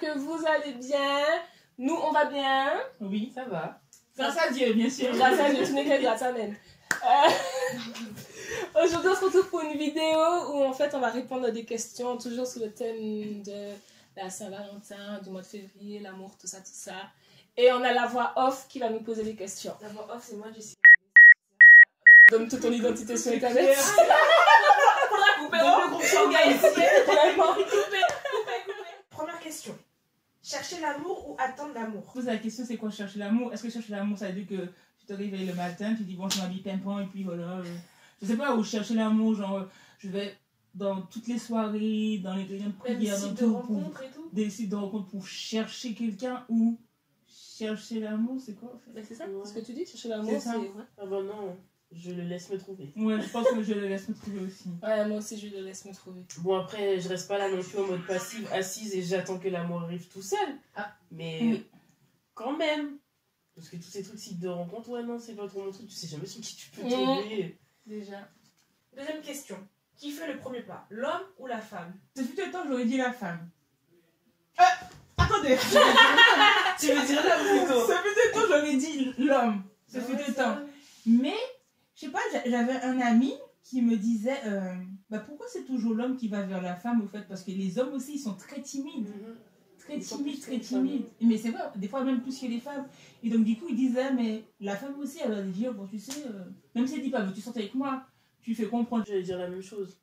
j'espère que vous allez bien. Nous, on va bien. Oui, ça va. Grâce à Dieu, bien sûr. Grâce à Dieu, tu n'es que grâce à même. Euh, Aujourd'hui, on se retrouve pour une vidéo où en fait on va répondre à des questions, toujours sur le thème de la Saint-Valentin, du mois de février, l'amour, tout ça, tout ça. Et on a la voix off qui va nous poser des questions. La voix off, c'est moi, Jessie. Donne toute ton identité sur Internet. Faudra couper, Donne le groupe Shanghai ici, vraiment. Première question. Chercher l'amour ou attendre l'amour? Pose la question, c'est quoi chercher l'amour? Est-ce que chercher l'amour, ça veut dire que tu te réveilles le matin, tu dis bon, je m'habille pimpant et puis voilà. euh, je sais pas où chercher l'amour, genre je vais dans toutes les soirées, dans les réunions de prière, dans tout, pour rencontre et tout? des sites de rencontre pour chercher quelqu'un ou chercher l'amour, c'est quoi en fait? Mais c'est ça, c'est ce que tu dis, chercher l'amour, C'est. Ouais. Ah bah non, je le laisse me trouver. Ouais, je pense que je le laisse me trouver aussi. ouais, moi aussi, je le laisse me trouver. Bon après, je reste pas là non plus en mode passive, assise et j'attends que l'amour arrive tout seul. Ah. Mais Oui. quand même. Parce que tous ces trucs, sites de rencontre, ouais non, c'est pas trop mon truc. Tu sais jamais sur qui tu peux Mm. tomber. Déjà. Deuxième question. Qui fait le premier pas L'homme ou la femme? Ça fait le temps que j'aurais dit la femme. Euh, attendez tu veux dire là plutôt? Ça fait le temps que j'aurais dit l'homme. Ça fait ça temps. Mais, je sais pas, j'a- j'avais un ami qui me disait euh, bah pourquoi c'est toujours l'homme qui va vers la femme au fait? Parce que les hommes aussi, ils sont très timides. Mhm. Très Ils timides, très timides. Mais c'est vrai, des fois même plus que les femmes. Et donc, du coup, il disait mais la femme aussi, elle va dire bon, tu sais, euh, même si elle dit pas, veux-tu sortir avec moi Tu fais comprendre. J'allais dire la même chose.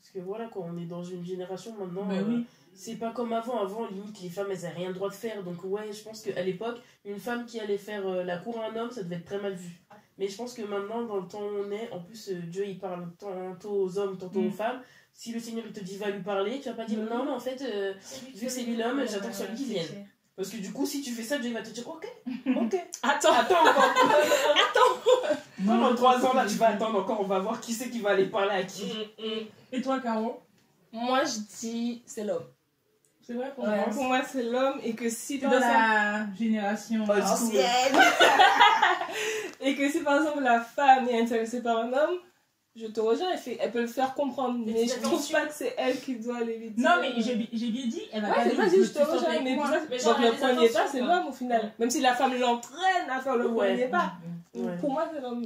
Parce que voilà, quand on est dans une génération maintenant, euh, Bah oui. c'est pas comme avant. Avant, limite, les femmes, elles avaient rien le droit de faire. Donc, ouais, je pense qu'à l'époque, une femme qui allait faire la cour à un homme, ça devait être très mal vu. Mais je pense que maintenant, dans le temps où on est, en plus, euh, Dieu, il parle tantôt aux hommes, tantôt Mm. aux femmes. Si le Seigneur, il te dit, va lui parler, tu vas pas dire, Mm. non, mais en fait, euh, vu que c'est lui l'homme, j'attends que ce soit lui qui vienne. Parce que du coup, si tu fais ça, Dieu, il va te dire, ok, ok. Attends, Attends encore. Non, Pendant trois ans, là, tu vas attendre encore, on va voir qui c'est qui va aller parler à qui. Et toi, Caro? Moi, je dis c'est l'homme. C'est vrai pour Ouais, moi pour moi, c'est l'homme et que si de exemple, la génération school. ancienne. et que si par exemple la femme est intéressée par un homme, je te rejoins, elle, fait, elle peut le faire comprendre, Mais je trouve attention. pas que c'est elle qui doit aller lui dire. Non, mais j'ai bi- j'ai bien dit, elle va Ouais, pas c'est dire, je te rejoins, mais, moi Mais donc genre, le fais premier pas, c'est l'homme au final. Même si la femme l'entraîne à faire le Ouais. premier pas, Ouais. pour moi, c'est l'homme.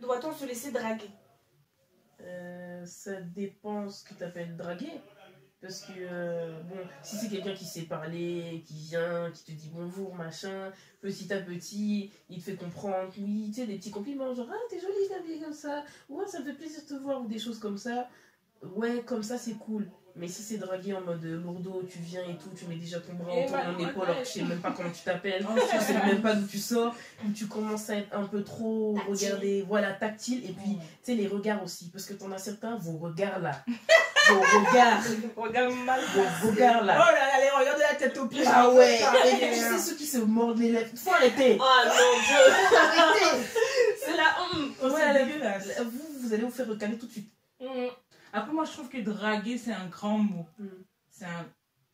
Doit-on se laisser draguer? Euh, ça dépend ce que tu appelles draguer. Parce que, euh, bon, si c'est quelqu'un qui sait parler, qui vient, qui te dit bonjour, machin, petit à petit, il te fait comprendre, oui, tu sais, des petits compliments, genre, ah, t'es jolie t'habiller comme ça, ouais, ça me fait plaisir de te voir, ou des choses comme ça, ouais, comme ça, c'est cool. Mais si c'est dragué en mode lourdeau, tu viens et tout, tu mets déjà ton bras autour de mon épaule, alors que je sais même pas comment tu t'appelles, je sais même pas d'où tu sors, ou tu commences à être un peu trop, Tactile. regarder, voilà, tactile, et puis tu sais, les regards aussi, parce que t'en as certains, vos regards là. vos regards. Regarde mal. Vos regards Oh là. là là, les regards de la tête aux pieds. Ah ouais. Et tu sais, ceux qui se mordent les lèvres. Faut arrêter. Oh non, Dieu Arrêtez. C'est la honte Oh, Ouais, dégueulasse. Vous, vous allez vous faire recaler tout de suite. Mm. Après, moi, je trouve que draguer, c'est un grand mot. Mm. C'est un.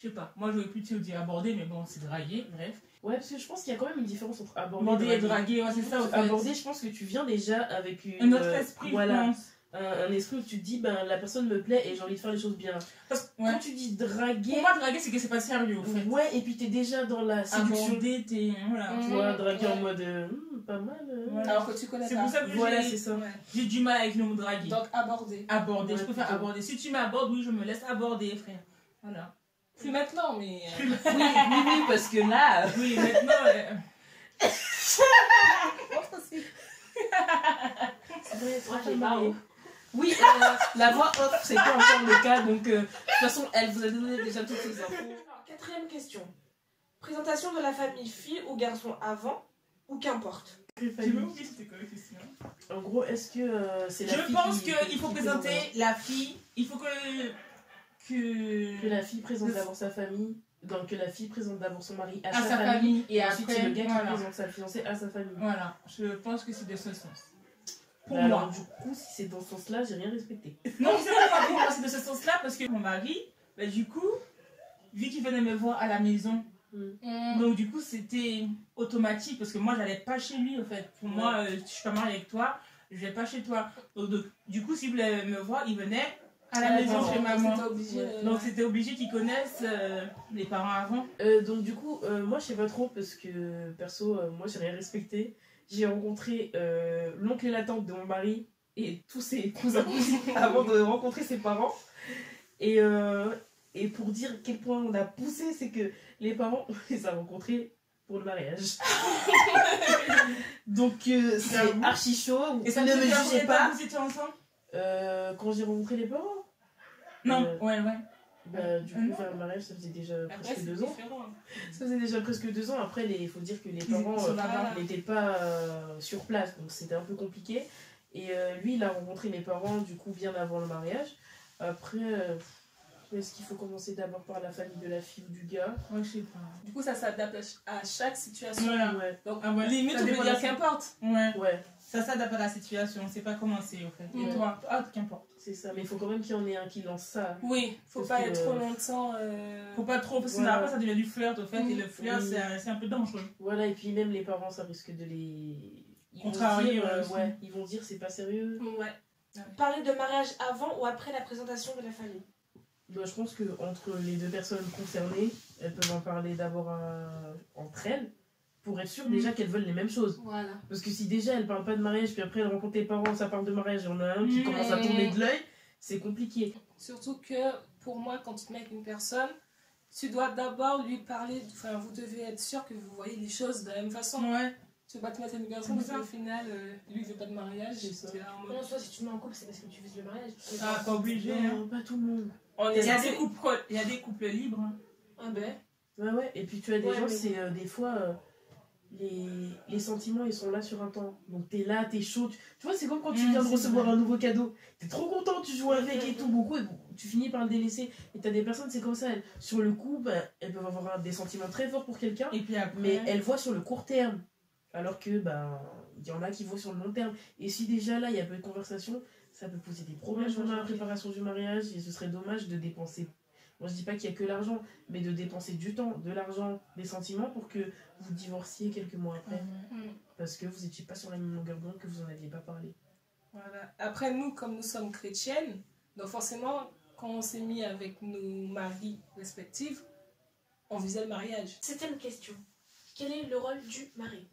Je sais pas. Moi, j'aurais plutôt dire aborder, mais bon, c'est draguer, bref. Ouais, parce que je pense qu'il y a quand même une différence entre aborder Aborder et draguer. draguer, ouais, c'est ça. Aborder, je pense que tu viens déjà avec une, Un autre euh, esprit, voilà, je pense. Un, un esprit où tu te dis, ben, la personne me plaît et j'ai envie de faire les choses bien. Parce que, ouais. Quand tu dis draguer, Pour moi, draguer, c'est que c'est pas sérieux, au fait. ouais, et puis t'es déjà dans la séduction. Aborder, t'es. Voilà. Mm. Tu vois, draguer en mode, euh, Hmm, pas mal. euh. Alors que tu connais C'est pour ça que Voilà, j'ai- c'est ça. Ouais. j'ai du mal avec le mot draguer. Donc aborder. aborder, Ouais, je préfère plutôt. aborder. Si tu m'abordes, oui, je me laisse aborder, frère. Voilà. Plus maintenant, mais. euh, Oui, oui, oui, parce que là. Oui, maintenant. euh. C'est vrai. Oui, euh, la voix off, c'est pas encore le cas, donc euh, de toute façon, elle vous a donné déjà toutes ces infos. Alors, Quatrième question. Présentation de la famille fille ou garçon avant ou qu'importe Tu veux oublier, c'était quoi la question En gros, est-ce que euh, c'est la Je fille pense qui- qu'il qui faut présente présenter la fille. Il faut que. que Que. la fille présente Le- d'abord sa famille, donc que la fille présente d'abord son mari à, À sa famille et ensuite après. le gars qui voilà. présente sa fiancée à sa famille. Voilà, je pense que c'est de ce sens. Pour Bah moi. alors, du coup, si c'est dans ce sens-là, j'ai rien respecté. Non, c'est pas pour moi, c'est de ce sens-là parce que mon mari, bah, du coup, vu qu'il venait me voir à la maison, Mm. donc du coup c'était automatique parce que moi j'allais pas chez lui en fait. Pour moi, euh, je suis pas mariée avec toi, je vais pas chez toi. Donc, donc, du coup, s'il voulait me voir, il venait À la maison chez maman. Euh, Donc c'était obligé qu'ils connaissent euh, les parents avant. Euh, donc du coup, euh, moi je sais pas trop parce que perso, moi j'ai rien respecté. J'ai rencontré l'oncle et la tante de mon mari et tous ses cousins avant de rencontrer ses parents. Et, et pour dire quel point on a poussé, c'est que les parents, on les a rencontrés pour le mariage. donc c'est archi chaud. Et ça ne me jugez pas. Vous étiez ensemble quand j'ai rencontré les parents, Non, Euh, ouais, ouais. bah, du coup non. faire le mariage ça faisait déjà Après, presque deux ans. différent. Ça faisait déjà presque deux ans. Après, il faut dire que les parents sont euh, n'étaient pas euh, sur place, donc c'était un peu compliqué. Et euh, lui, il a rencontré mes parents du coup bien avant le mariage. Après, euh, est-ce qu'il faut commencer d'abord par la famille de la fille ou du gars? Ouais, je sais pas. Du coup, ça s'adapte à chaque situation. Voilà. Ouais, Donc, Ah ouais, limite, ça on peut dire qu'importe. Ouais. ouais, Ça s'adapte à la situation, on sait pas comment c'est au fait. Et Ouais. toi Ah, qu'importe. c'est ça. Mais il faut quand même qu'il y en ait un qui lance ça. Oui, faut Parce pas que, être trop euh, longtemps. euh, Faut pas trop, parce que Voilà. après ça devient du flirt au fait, et le flirt Oui. c'est un- c'est un peu dangereux. Voilà, et puis même les parents, ça risque de les. Ils vont Contrarier, dire, euh, ouais, ils vont dire c'est pas sérieux. Ouais. Parler de mariage avant ou après la présentation de la famille? Bah, je pense que entre les deux personnes concernées, elles peuvent en parler d'abord à- entre elles pour être sûr déjà qu'elles veulent les mêmes choses. Voilà. Parce que si déjà elles parlent pas de mariage, puis après elles rencontrent les parents, ça parle de mariage, il y en a un qui Mm. commence à tourner de l'œil, c'est compliqué. Surtout que pour moi, quand tu te mets avec une personne, tu dois d'abord lui parler. Enfin, vous devez être sûr que vous voyez les choses de la même façon. Ouais. Tu vas pas te mettre avec une personne C'est parce qu'au final, euh, lui, il veut pas de mariage. Ça. Non, soit si tu te mets en couple, c'est parce que tu veux le mariage? Ah, pas obligé. Hein. Non, pas tout le monde. On Il est y, a des couples, il y a des couples libres. hein. Ah ben. Ouais, ouais, et puis tu as des Ouais, gens, mais- c'est euh, des fois, euh, les, les sentiments ils sont là sur un temps. Donc t'es là, t'es chaud. Tu, tu vois, c'est comme quand tu viens de recevoir un nouveau cadeau. T'es trop content, tu joues avec et tout, beaucoup, et bon, tu finis par le délaisser. Et t'as des personnes, c'est comme ça, elles, sur le coup, bah, elles peuvent avoir des sentiments très forts pour quelqu'un. Mais elle voit sur le court terme. Alors que, ben, il y en a qui voient sur le long terme. Et si déjà là, il y a peu de conversation, ça peut poser des problèmes pendant la préparation du mariage. Et ce serait dommage de dépenser. Moi, je dis pas qu'il y a que l'argent, mais de dépenser du temps, de l'argent, des sentiments pour que vous divorciez quelques mois après. Ouais. Mm. Parce que vous n'étiez pas sur la même longueur d'onde, que vous en aviez pas parlé. Voilà. Après, nous, comme nous sommes chrétiennes, donc forcément, quand on s'est mis avec nos maris respectifs, on visait le mariage. Septième question. Quel est le rôle du mari?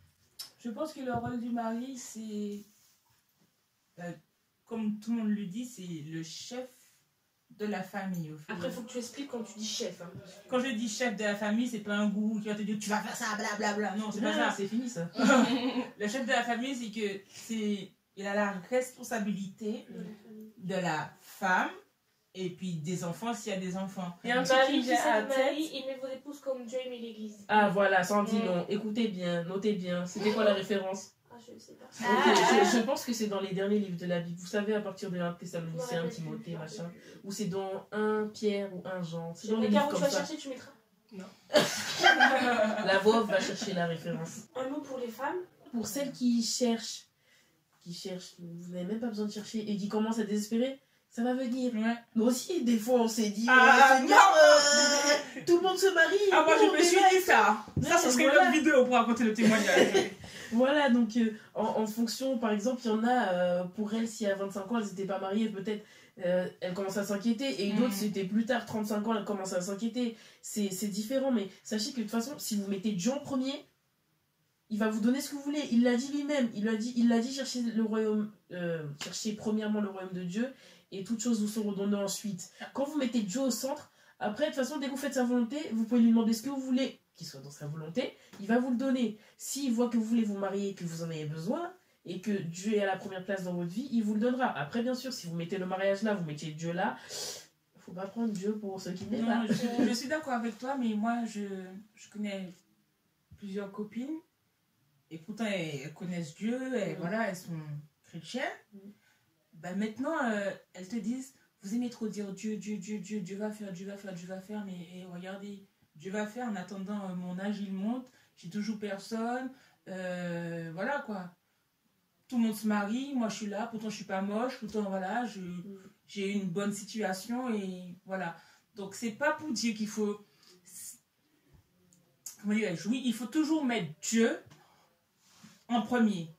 Je pense que le rôle du mari, c'est. euh, comme tout le monde le dit, c'est le chef de la famille. Au. Après, il faut que tu expliques quand tu dis chef. hein. Quand je dis chef de la famille, c'est pas un gourou qui va te dire tu vas faire ça, blablabla. Non, c'est pas ça. c'est fini ça. Le chef de la famille, c'est que c'est il a la responsabilité de la femme et puis des enfants s'il y a des enfants. Et un truc qui Marie, à c'est tête. Marie, aimez vos épouses comme Dieu aimait l'église. Ah voilà, sans dit Mm. non. Écoutez bien, notez bien. C'était quoi la référence? Ah, je ne sais pas. Ok, je, je pense que c'est dans les derniers livres de la Bible. Vous savez, à partir de 1 Thessaloniciens, Ouais, Timothée, machin. Ou c'est dans 1 Pierre ou 1 Jean. C'est dans les livres tu vas ça. chercher, tu mettras. La voix va chercher la référence. Un mot pour les femmes. Pour celles qui cherchent, qui cherchent, vous n'avez même pas besoin de chercher, et qui commencent à désespérer, ça va venir. Ouais. Nous aussi, des fois, on s'est dit, Ah, euh, Seigneur, euh, tout le monde se marie. Ah, moi je me suis dit ça. Ça, ce serait une Voilà. autre vidéo pour raconter le témoignage. Voilà, donc euh, en, en fonction, par exemple, il y en a, euh, pour elles, si à 25 ans, elles n'étaient pas mariées, peut-être elles commencent à s'inquiéter, et Mm. d'autres, c'était plus tard, 35 ans, elles commencent à s'inquiéter. C'est différent, mais sachez que de toute façon, si vous mettez Dieu en premier, il va vous donner ce que vous voulez. Il l'a dit lui-même, il l'a dit, il l'a dit chercher le royaume, chercher premièrement le royaume de Dieu, et toutes choses vous seront données ensuite. Quand vous mettez Dieu au centre, après, de toute façon, dès que vous faites sa volonté, vous pouvez lui demander ce que vous voulez, qu'il soit dans sa volonté, il va vous le donner. S'il voit que vous voulez vous marier, que vous en avez besoin, et que Dieu est à la première place dans votre vie, il vous le donnera. Après, bien sûr, si vous mettez le mariage là, vous mettez Dieu là, faut pas prendre Dieu pour ce qui n'est pas. je, je suis d'accord avec toi, mais moi, je, je connais plusieurs copines, et pourtant elles, elles connaissent Dieu, et voilà, elles sont chrétiennes. Mm. Ben maintenant, euh, elles te disent, vous aimez trop dire Dieu, Dieu, Dieu, Dieu, Dieu va faire, Dieu va faire, Dieu va faire, mais eh, regardez, Dieu va faire en attendant euh, mon âge, il monte, j'ai toujours personne, euh, voilà quoi. Tout le monde se marie, moi je suis là, pourtant je suis pas moche, pourtant voilà, j'ai une bonne situation et voilà. Donc c'est pas pour dire qu'il faut. Comment dirais-je Oui, il faut toujours mettre Dieu en premier.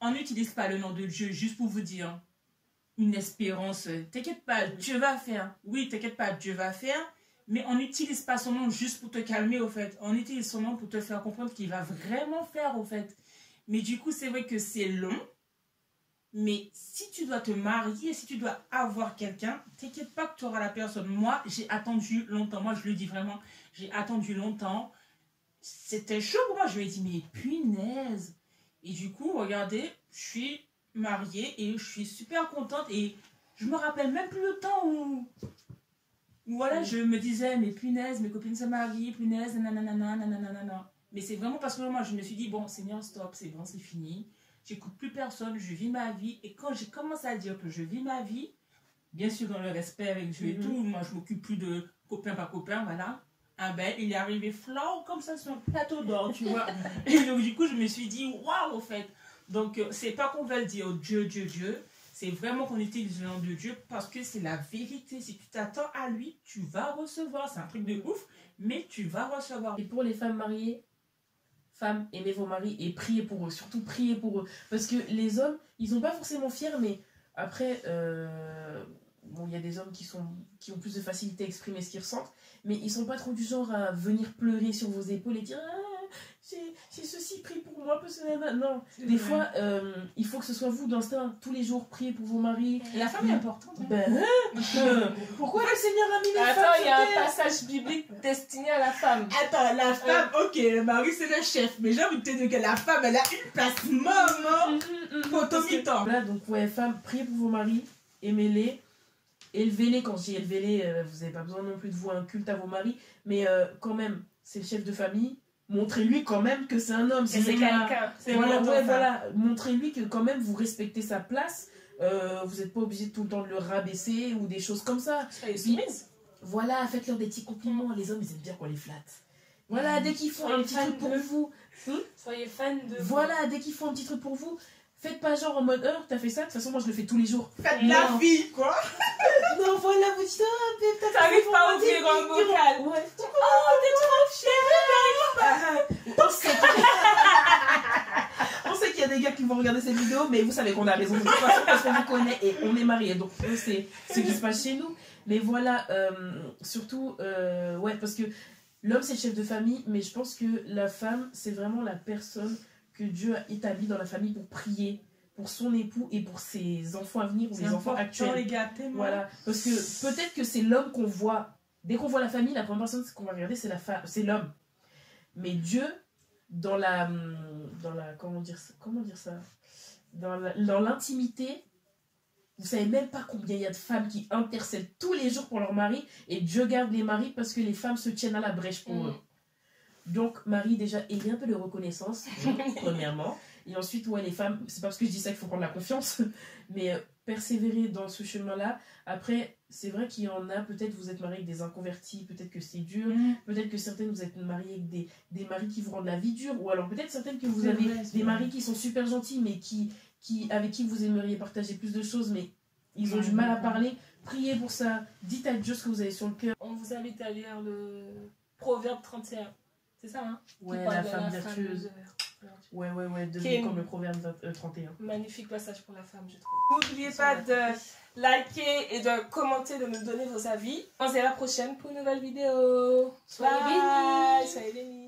On n'utilise pas le nom de Dieu juste pour vous dire une espérance. euh, T'inquiète pas, Dieu va faire. Oui, t'inquiète pas, Dieu va faire. Mais on n'utilise pas son nom juste pour te calmer, au fait. On utilise son nom pour te faire comprendre qu'il va vraiment faire, au fait. Mais du coup, c'est vrai que c'est long. Mais si tu dois te marier, si tu dois avoir quelqu'un, t'inquiète pas que tu auras la personne. Moi, j'ai attendu longtemps. Moi, je le dis vraiment, j'ai attendu longtemps. C'était chaud pour moi. Je me dis, mais punaise. Et du coup, regardez, je suis mariée et je suis super contente. Et je me rappelle même plus le temps où, où voilà, je me disais, mais punaise, mes copines se marient, punaise, nanana, nanana, nanana. Mais c'est vraiment parce que moi, je me suis dit, bon, Seigneur, stop, c'est bon, c'est fini. J'écoute plus personne, je vis ma vie. Et quand j'ai commencé à dire que je vis ma vie, bien sûr dans le respect avec Dieu et Mhm. tout, moi je m'occupe plus de copain par copain, voilà. Ah ben, il est arrivé flan comme ça sur un plateau d'or, tu vois. et donc du coup, je me suis dit, waouh, au fait. Donc, euh, c'est pas qu'on va le dire Dieu, Dieu, Dieu. C'est vraiment qu'on utilise le nom de Dieu parce que c'est la vérité. Si tu t'attends à lui, tu vas recevoir. C'est un truc de ouf, mais tu vas recevoir. Et pour les femmes mariées, femmes, aimez vos maris et priez pour eux. Surtout priez pour eux. Parce que les hommes, ils sont pas forcément fiers, mais après, euh, il y a des hommes qui, sont, qui ont plus de facilité à exprimer ce qu'ils ressentent, mais ils sont pas trop du genre à venir pleurer sur vos épaules et dire ceci, prie pour moi, parce que non. Des fois, euh, il faut que ce soit vous d'instinct, tous les jours, priez pour vos maris. La femme est importante. hein. Ben, hein, pourquoi le Seigneur a mis les femmes Attends, il y a un passage biblique destiné à la femme. Attends, la femme, ok, le mari c'est le chef, mais j'ai envie de te dire que la femme elle a une place maman Parce que- Voilà, donc ouais, femmes, priez pour vos maris, aimez-les, élevez-les. Quand je dis élevez-les, euh, vous n'avez pas besoin non plus de vouer un culte à vos maris, mais euh, quand même, c'est le chef de famille. Montrez-lui quand même que c'est un homme. Et c'est quelqu'un. C'est Voilà, ouais, voilà. Montrez-lui que quand même vous respectez sa place. Euh, vous n'êtes pas obligé tout le temps de le rabaisser ou des choses comme ça. Voilà, faites-leur des petits compliments. Les hommes, ils aiment bien qu'on les flatte. Voilà, dès qu'ils font un petit truc pour vous, Soyez fan de voilà, dès qu'ils font un petit truc pour vous, faites pas genre en mode heure, t'as fait ça, de toute façon moi je le fais tous les jours. Faites Non. la vie, quoi. Non, voilà, vous dites, t'as fait T'arrives ça pas à pour ouvrir moi, un t'es vocal. Ouais. On sait qu'il- On sait qu'il y a des gars qui vont regarder cette vidéo, mais vous savez qu'on a raison de toute façon parce qu'on vous connaît et on est mariés. Donc, eux, c'est ce qui se passe chez nous. Mais voilà, euh, surtout, euh, ouais, parce que l'homme, c'est le chef de famille, mais je pense que la femme, c'est vraiment la personne que Dieu a établie dans la famille pour prier pour son époux et pour ses enfants à venir ou les enfants actuels. les gars, tellement. Voilà, parce que peut-être que c'est l'homme qu'on voit. Dès qu'on voit la famille, la première personne qu'on va regarder, c'est la femme, c'est l'homme. Mais Dieu, dans la, hum, dans la, comment dire, ça- comment dire ça, dans l'intimité, vous savez même pas combien il y a de femmes qui intercèdent tous les jours pour leur mari et Dieu garde les maris parce que les femmes se tiennent à la brèche pour Mm. eux. Donc, Marie, déjà, ayez un peu de reconnaissance, premièrement. Et ensuite, ouais, les femmes, c'est pas parce que je dis ça qu'il faut prendre la confiance, mais euh, persévérer dans ce chemin-là. Après, c'est vrai qu'il y en a, peut-être vous êtes mariés avec des inconvertis, peut-être que c'est dur, Mm. peut-être que certaines vous êtes mariés avec des, des maris qui vous rendent la vie dure, ou alors peut-être certaines que vous avez vrai, des vrai. maris qui sont super gentils, mais qui, qui, avec qui vous aimeriez partager plus de choses, mais ils ont du mal à parler. Priez pour ça, dites à Dieu ce que vous avez sur le cœur. On vous invite à lire le Proverbe 31. C'est ça, hein? Qui Ouais, parle la de femme vertueuse. Ouais, ouais, ouais, devenez comme le proverbe 20, euh, 31. Magnifique passage pour la femme, je trouve. N'oubliez pas de liker et de commenter, de nous donner vos avis. On se dit à la prochaine pour une nouvelle vidéo. Soyez Bye. bénis. Soyez bénis.